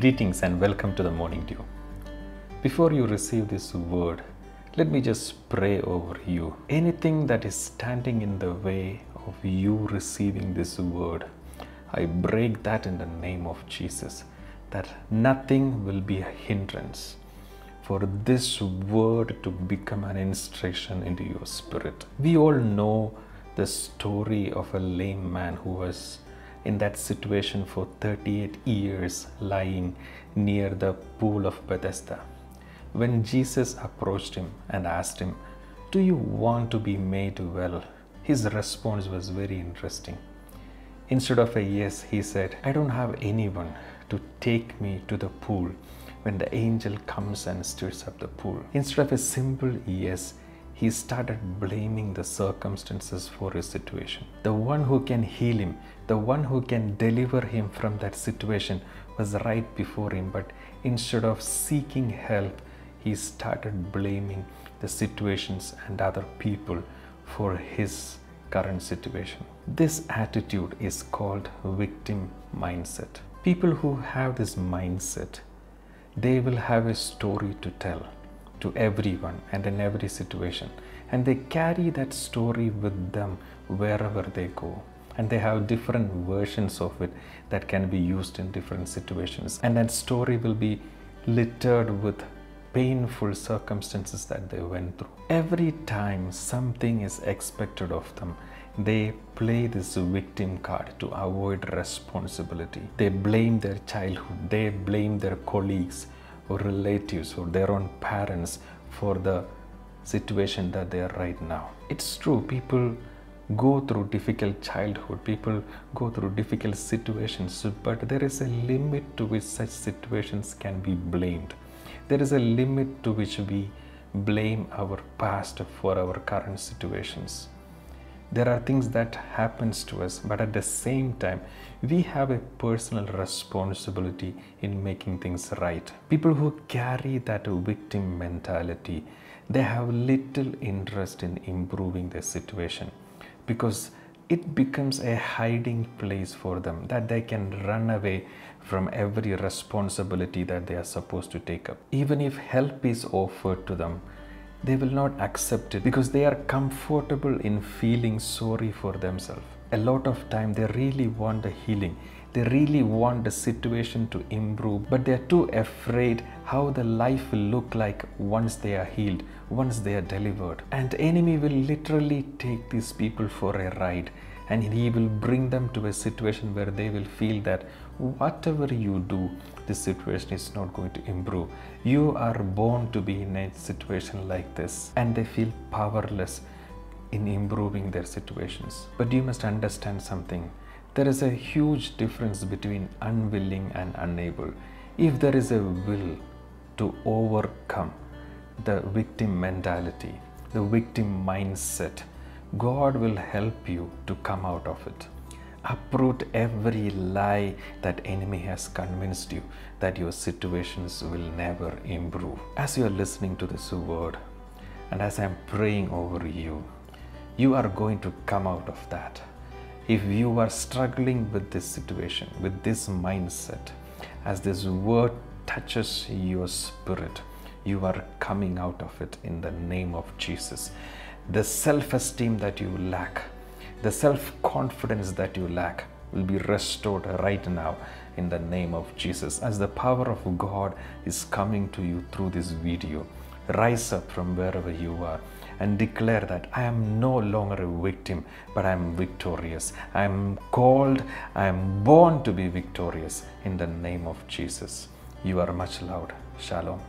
Greetings and welcome to the Morning Dew. Before you receive this word, let me just pray over you. Anything that is standing in the way of you receiving this word, I break that in the name of Jesus, that nothing will be a hindrance for this word to become an instruction into your spirit. We all know the story of a lame man who was in that situation for 38 years lying near the pool of Bethesda. When Jesus approached him and asked him, Do you want to be made well? His response was very interesting. Instead of a yes, he said, I don't have anyone to take me to the pool when the angel comes and stirs up the pool. Instead of a simple yes, he started blaming the circumstances for his situation. The one who can heal him, the one who can deliver him from that situation was right before him, but instead of seeking help, he started blaming the situations and other people for his current situation. This attitude is called victim mindset. People who have this mindset, they will have a story to tell to everyone and in every situation. And they carry that story with them wherever they go. And they have different versions of it that can be used in different situations. And that story will be littered with painful circumstances that they went through. Every time something is expected of them, they play this victim card to avoid responsibility. They blame their childhood, they blame their colleagues or relatives or their own parents for the situation that they are right now. It's true, people go through difficult childhood, people go through difficult situations, but there is a limit to which such situations can be blamed. There is a limit to which we blame our past for our current situations there are things that happens to us but at the same time we have a personal responsibility in making things right. People who carry that victim mentality they have little interest in improving their situation because it becomes a hiding place for them that they can run away from every responsibility that they are supposed to take up. Even if help is offered to them they will not accept it because they are comfortable in feeling sorry for themselves. A lot of time they really want the healing. They really want the situation to improve, but they are too afraid how the life will look like once they are healed, once they are delivered. And enemy will literally take these people for a ride and he will bring them to a situation where they will feel that whatever you do, this situation is not going to improve. You are born to be in a situation like this, and they feel powerless in improving their situations. But you must understand something there is a huge difference between unwilling and unable. If there is a will to overcome the victim mentality, the victim mindset, God will help you to come out of it. Uproot every lie that enemy has convinced you that your situations will never improve. As you are listening to this word and as I am praying over you, you are going to come out of that. If you are struggling with this situation, with this mindset, as this word touches your spirit, you are coming out of it in the name of Jesus the self esteem that you lack, the self confidence that you lack will be restored right now in the name of Jesus. As the power of God is coming to you through this video, rise up from wherever you are and declare that I am no longer a victim, but I am victorious. I am called, I am born to be victorious in the name of Jesus. You are much loved. Shalom.